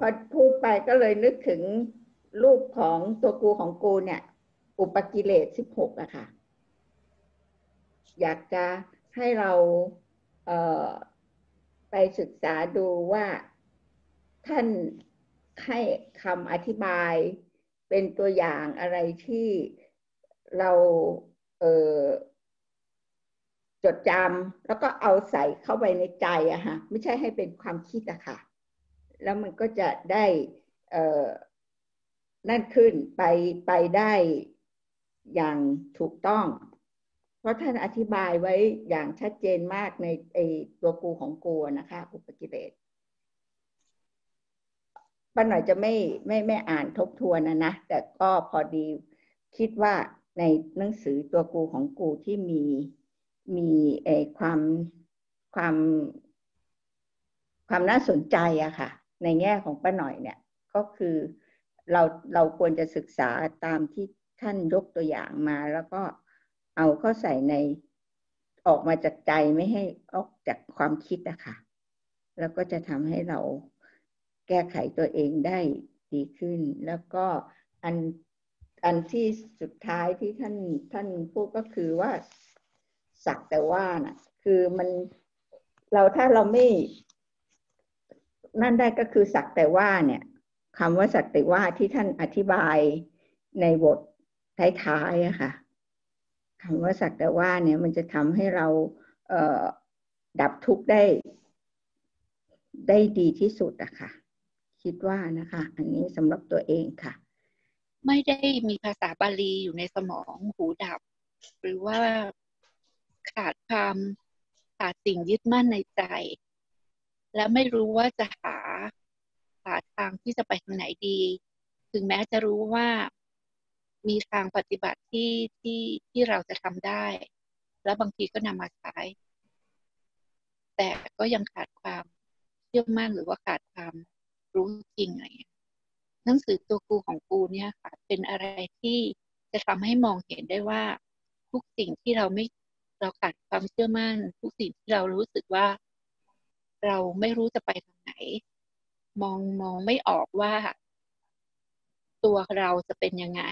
พอพูดไปก็เลยนึกถึงรูปของตัวกูของกูเนี่ย อุปกิเลสสิบหกอะค่ะ อยากจะให้เราเไปศึกษาดูว่าท่านให้คำอธิบายเป็นตัวอย่างอะไรที่เราเจดจำแล้วก็เอาใส่เข้าไปในใจอะฮะ ไม่ใช่ให้เป็นความคิดอะค่ะ แล้วมันก็จะได้นั่นขึ้นไปไปได้อย่างถูกต้อง เพราะท่านอธิบายไว้อย่างชัดเจนมากในไอตัวกูของกูนะคะ อุปกิเลสป้าหน่อยจะไม่ไม่ไม่อ่านทบทวนนะนะแต่ก็พอดีคิดว่าในหนังสือตัวกูของกูที่มีมีไอความความความน่าสนใจอะค่ะ ในแง่ของป้าหน่อยเนี่ยก็คือเราเราควรจะศึกษาตามที่ท่านยกตัวอย่างมา แล้วก็เอาเข้าใส่ในออกมาจากใจไม่ให้ออกจากความคิดอะค่ะ แล้วก็จะทำให้เราแก้ไขตัวเองได้ดีขึ้น แล้วก็อันอันที่สุดท้ายที่ท่านท่านพูดก็คือว่าสักแต่ว่าน่ะ คือมันเราถ้าเราไม่ นั่นได้ก็คือสักแต่ว่าเนี่ยคำว่าสักแต่ว่าที่ท่านอธิบายในบทท้ายๆอะค่ะคำว่าสักแต่ว่าเนี่ยมันจะทำให้เราเดับทุกข์ได้ได้ดีที่สุดอะค่ะ คิดว่านะคะ อันนี้สำหรับตัวเองค่ะ ไม่ได้มีภาษาบาลีอยู่ในสมองหูดับ หรือว่าขาดความขาดสิ่งยึดมั่นในใจ และไม่รู้ว่าจะหาหาทางที่จะไปทางไหนดี ถึงแม้จะรู้ว่ามีทางปฏิบัติที่ที่ที่เราจะทำได้ แล้วบางทีก็นำมาใช้แต่ก็ยังขาดความเชื่อมั่นหรือว่าขาดความรู้จริงอะไรอย่างนี้หนังสือตัวกูของกูเนี่ยค่ะ เป็นอะไรที่จะทำให้มองเห็นได้ว่า ทุกสิ่งที่เราไม่เราขาดความเชื่อมั่น ทุกสิ่งที่เรารู้สึกว่า เราไม่รู้จะไปทางไหน มองมองไม่ออกว่า ตัวเราจะเป็นยังไง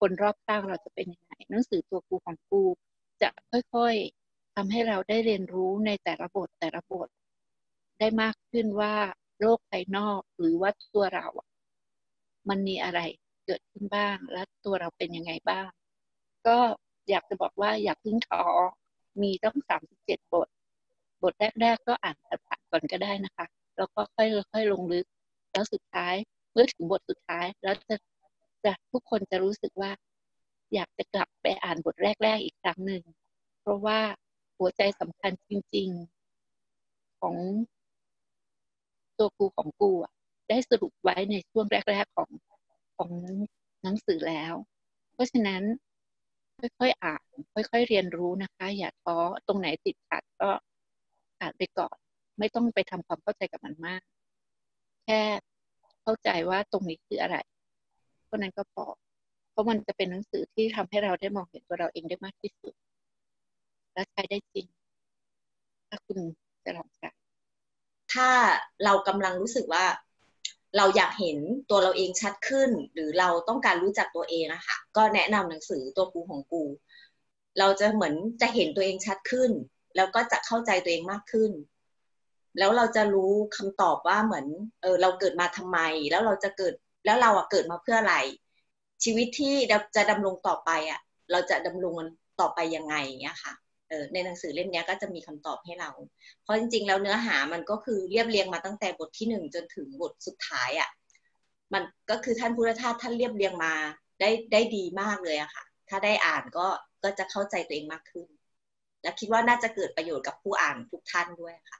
คนรอบข้างเราจะเป็นยังไงหนังสือตัวกูของกูจะค่อยๆทำให้เราได้เรียนรู้ในแต่ละบทแต่ละบท ได้มากขึ้นว่าโลกภายนอกหรือว่าตัวเราอะมันมีอะไรเกิดขึ้นบ้าง และตัวเราเป็นยังไงบ้าง ก็อยากจะบอกว่าอยากพึ่งท้อมีต้องสามสิบเจ็ดบท บทแรก ๆ ก็อ่าน อนก็ได้นะคะ แล้วก็ค่อยค่อยลงลึก แล้วสุดท้ายเมื่อถึงบทสุดท้าย แล้วจะจะทุกคนจะรู้สึกว่า อยากจะกลับไปอ่านบทแรก ๆ อีกครั้งหนึ่ง เพราะว่าหัวใจสำคัญจริง ๆของตัวกูของกูอะได้สรุปไว้ในช่วงแรก ๆ ของของหนังสือแล้ว เพราะฉะนั้นค่อยๆอ่าน ค่อยๆเรียนรู้นะคะ อย่าท้อตรงไหนติดขัดก็อ่านไปก่อน ไม่ต้องไปทำความเข้าใจกับมันมาก แค่เข้าใจว่าตรงนี้คืออะไรเพราะนั้นก็พอเพราะมันจะเป็นหนังสือที่ทำให้เราได้มองเห็นตัวเราเองได้มากที่สุด และใช้ได้จริง ถ้าคุณจะลองใช้ถ้าเรากำลังรู้สึกว่าเราอยากเห็นตัวเราเองชัดขึ้น หรือเราต้องการรู้จักตัวเองอะค่ะ ก็แนะนำหนังสือตัวกูของกู เราจะเหมือนจะเห็นตัวเองชัดขึ้น แล้วก็จะเข้าใจตัวเองมากขึ้น แล้วเราจะรู้คำตอบว่าเหมือนเออเราเกิดมาทำไม แล้วเราจะเกิดแล้วเราอะเกิดมาเพื่ออะไร ชีวิตที่จะดำรงต่อไปอะเราจะดำรงมันต่อไปยังไงเงี้ยค่ะเออในหนังสือเล่มนี้ก็จะมีคำตอบให้เรา เพราะจริง ๆ แล้วเนื้อหามันก็คือเรียบเรียงมาตั้งแต่บทที่หนึ่งจนถึงบทสุดท้ายอะ่ะมันก็คือท่านพุทธทาสท่านเรียบเรียงมาได้ได้ดีมากเลยอะค่ะ ถ้าได้อ่านก็ก็จะเข้าใจตัวเองมากขึ้น และคิดว่าน่าจะเกิดประโยชน์กับผู้อ่านทุกท่านด้วยค่ะ